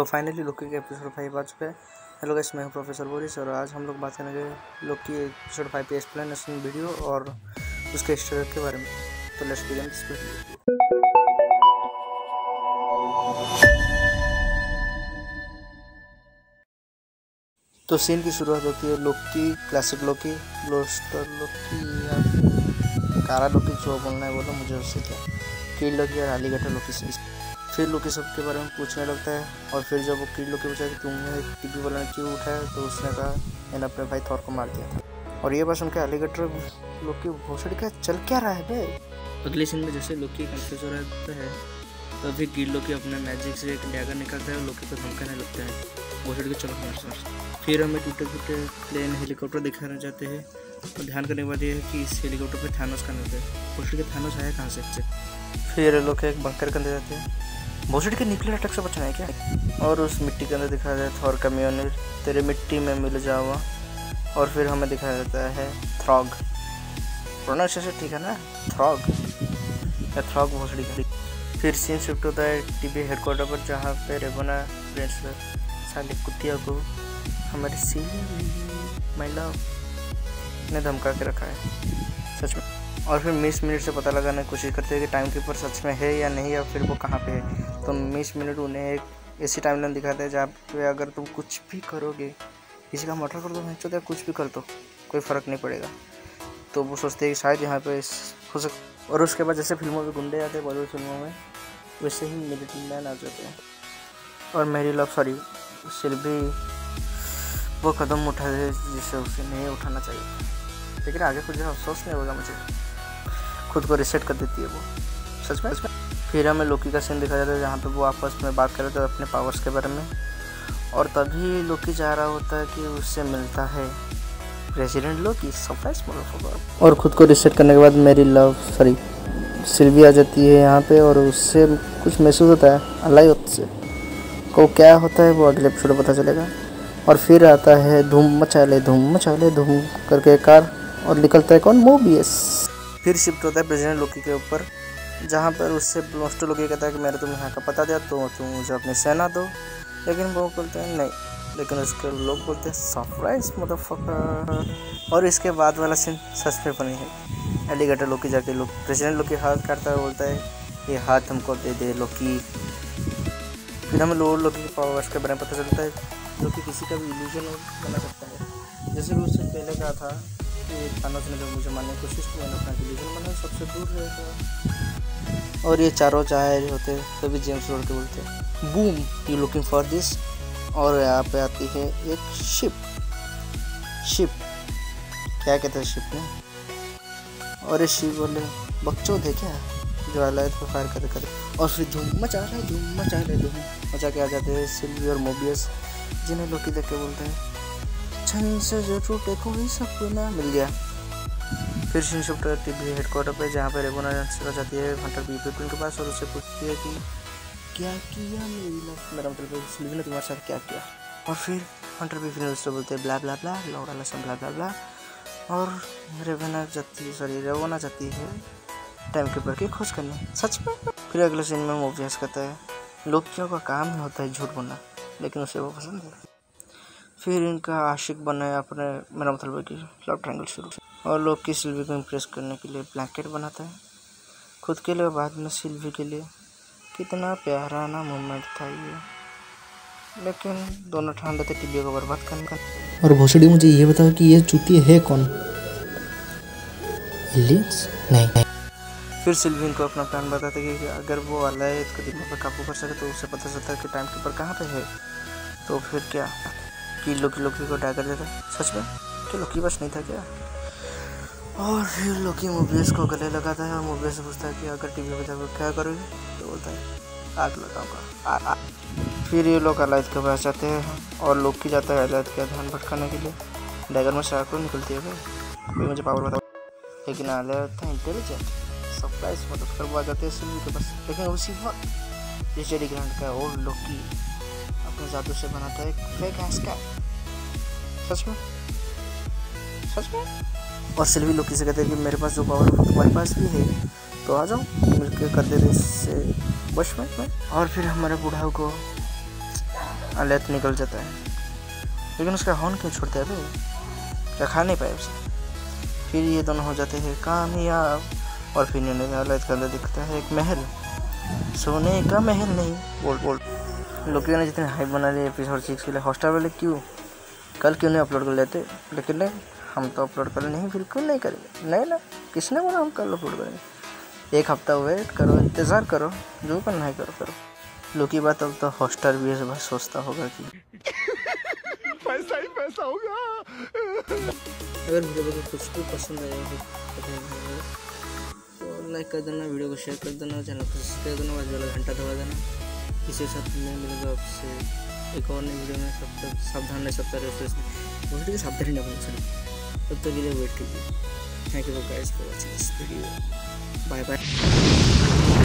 तो फाइनली लोकी के episode five आ चुका है। हेलो गाइस मैं हूँ प्रोफेसर बोरिस और आज हम लोग बात करेंगे लोकी एपिसोड फाइव के एक्सप्लेनेशन वीडियो और उसके स्टोरी के बारे में। तो लेट्स बिगिन दिस वीडियो तो सीन की शुरुआत होती है लोकी क्लासिक लोकी ब्लोस्टर लोकी या कारा लोकी जो बोलना है बोलो मुझे उससे क्या? कील लोकी और आलीगटर लोकी से। फिर लोकी सब के बारे में पूछने लगता है और फिर जब वो कीड लोकी पूछा कि तुमने टीवी वाला क्यों उठाया तो उसने कहा मैंने अपने भाई थौर को मार दिया था। और ये बात सुनकर एलिगेटर लोकी घोषण का चल क्या रहा है बे अगले सीन में जैसे लोकी कंफ्यूज हो रहता है तभी कीड लोकी अपने मैजिक से एक डैगर निकालता है और लोकी को धमकाने लगता है। भोसड़ी के चलो हमारे साथ। फिर हमें टूटे फूटे प्लेन हेलीकॉप्टर दिखाना चाहते हैं। और ध्यान करने के बाद ये है कि इस हेलीकॉप्टर पर थानोस का नज़र है। भोसड़ी के थानोस आया कहाँ से? फिर लोग एक बंकर कर जाते हैं। भोसड़ी के न्यूक्लियर अटैक से बचना है क्या? और उस मिट्टी के अंदर दिखाया जाता है थॉर का म्योनिर तेरे मिट्टी में मिल जाओ और फिर हमें दिखाया जाता है थ्रॉग। प्रोनाउंसिएशन ठीक है ना? थ्रॉग। या थ्रॉग भोसड़ी का फिर सीन शिफ्ट होता है टीवी हेडक्वार्टर पर, जहाँ पे रेबोना प्रिंस साले कुतिया को हमारी सी महिला ने धमका के रखा है। सच में। और फिर मिस मिनट से पता लगाने की कोशिश करते हैं कि टाइम कीपर सच में है या नहीं या फिर वो कहाँ पे है। तो मिस मिनट उन्हें एक ऐसी टाइम लाइन दिखाते हैं जहाँ पे अगर तुम कुछ भी करोगे, किसी का मर्डर कर दो, मैं या कुछ भी कर दो, कोई फ़र्क नहीं पड़ेगा। तो वो सोचते हैं कि शायद यहाँ पे हो सक और उसके बाद जैसे फ़िल्मों में गुंडे आते हैं, बॉलीवुड फ़िल्मों में, वैसे ही मिलिट्री मैन आ जाते हैं। और मेरी लव सॉरी सिर्फ़ भी वो कदम उठा जिसे उसे नहीं उठाना चाहिए। लेकिन आगे कुछ अफसोस नहीं होगा मुझे। खुद को रिसेट कर देती है वो। सच में? फिर हमें लोकी का सीन दिखा जाता है जहाँ पे वो आपस में बात कर रहे थे अपने पावर्स के बारे में। और तभी लोकी चाह रहा होता है कि उससे मिलता है प्रेसिडेंट लोकी सरप्राइज़ और खुद को रिसेट करने के बाद मेरी लव सॉरी सिल्वी आ जाती है यहाँ पे और उससे कुछ महसूस होता है अलाई से को क्या होता है वो अगले एपिसोड पता चलेगा। और फिर आता है धूम मचा ले, धूम मचा ले, धूम करके कार और निकलता है कौन? मोबियस फिर शिफ्ट होता है प्रेसिडेंट लोकी के ऊपर, जहाँ पर उससे मोस्टर लोकी कहता है कि मैंने तुम यहाँ का पता दिया तो तुम मुझे अपनी सेना दो। लेकिन वो बोलते हैं, नहीं। लेकिन उसके लोग बोलते हैं, सरप्राइज़ मतलब और इसके बाद वाला सीन सच में बनी है। एलिगेटर लोकी जाके लोग, प्रेसिडेंट लोकी हाथ काटता है बोलता है, ये हाथ हमको दे दे लोकी। फिर हमें लोअर लोकी के पावर्स के बारे में पता चलता है, जो कि किसी का भी इल्यूजन बना सकता है। जैसे कि उससे पहले कहा था कि थानोस ने मुझे मारने की कोशिश की, मैंने अपना डिलीजन बनाया सबसे दूर रहेगा और ये चारों चाहे होते, तभी जेम्स रोड के बोलते, boom you looking for this और यहाँ पे आती है एक शिप शिप क्या कहते हैं शिप में? और ये शिप बोले बच्चों थे क्या जो आलायत को फायर करे करे। और फिर धूम मचा रहे, धूम मचा रहे, धूम। मचा के आ जाते हैं सिल्वी और मोबियस जिन्हें लोग देख के बोलते हैं। छन से जो टूटे कोई सपना मिल गया। फिर शिफ्टर टीवी हेडक्वार्टर पे, जहाँ पर रेबोना चला जाती है हंटर बी पिपिन के पास, और उससे पूछती है कि, क्या किया मेरी लव मेरा मतलब सिल्वी ने तुम्हारे साथ क्या किया? और फिर हंटर बी फिर उससे बोलते हैं, ब्ला ब्ला ब्ला, लौड़ा लसन ब्ला ब्ला ब्ला। और रेबोना जाती है, सॉरी रेबोना जाती है टाइम कीपर की खोज करने। सच में? फिर अगले सीन में मोबियस कहता है। लोग क्यों का काम ही होता है झूठ बोलना, लेकिन उसे वो पसंद है फिर इनका आशिक बनाया अपने मेरा मतलब है कि लव ट्रायंगल शुरू और लोग की सिल्वी को इम्प्रेस करने के लिए ब्लैंकेट बनाता है। खुद के लिए बाद में सिल्वी के लिए। कितना प्यारा ना मोमेंट था ये। लेकिन दोनों ठंडे थे टिब्बियों को बर्बाद करने का। और भोसड़ी मुझे ये बताओ कि ये चूती है कौन? नहीं नहीं। फिर सिल्विन को अपना प्लान बताते कि अगर वो अलायत को दिमाग पर काबू कर सके तो उसे पता चलता है कि टाइम कीपर कहाँ पे है। तो फिर क्या? कि लोकी लोकी को अटैक कर देता सच में? कि लोकी बस नहीं था क्या? और फिर लोकी मोबियस को गले लगाता है और मोबियस से पूछता है कि अगर टीवी में जाकर क्या करोगे? तो बोलता है, आग लगाऊँगा। फिर ये लोग अलायद के पास जाते हैं और लोकी जाता है अलायद का ध्यान भटकाने के लिए। डैगर में शार्क निकलती है भाई? मुझे पावर बताओ। लेकिन अलायद था इंटेलिजेंट सरप्राइज़ मतलब कर वो आ जाते हैं सिल्वी के पास। लेकिन उसी वक्त जिस जेडी ग्रांड का और लोकी अपने जादू से बनाता है फेक हैशटैग सच में सच में और सिल्वी लोग किसी कहते हैं कि मेरे पास जो पावर है तुम्हारे पास भी है तो आ जाओ मिलकर कर देते इससे बच में और फिर हमारे बूढ़ा को अलेत निकल जाता है लेकिन उसका हॉर्न क्यों छोड़ता है भाई क्या खा नहीं पाए उसे फिर ये दोनों हो जाते हैं कामयाब और फिर इन्होंने अलेत के दिखता है एक महल सोने का महल नहीं बोल बोल लोकियों ने जितने हाइप बना लिए एपिसोड सिक्स के लिए। हॉस्टार वाले क्यों? कल क्यों नहीं अपलोड कर लेते? लेकिन नहीं हम तो अपलोड कर नहीं फिर क्यों नहीं करेंगे। नहीं ना किसने बोला हम कल अपलोड करेंगे? एक हफ़्ता वेट करो इंतज़ार करो जो करना है करो करो। लो की बात अब तो हॉस्टार भी ऐसे बस सोचता होगा कि पैसा ही पैसा होगा। अगर वीडियो को कुछ भी पसंद आया हो तो लाइक कर देना वीडियो को शेयर कर देना चैनल को सब्सक्राइब करना बाजू वाला घंटा दबा देना। किसी के साथ नहीं मिलेगा आपसे एक और नई वीडियो में सब तक सावधान रहे सबका रेफरेंस बोलते सावधानी ना बोल तब तक के लिए वेट कीजिए thank you guys for watching this video bye bye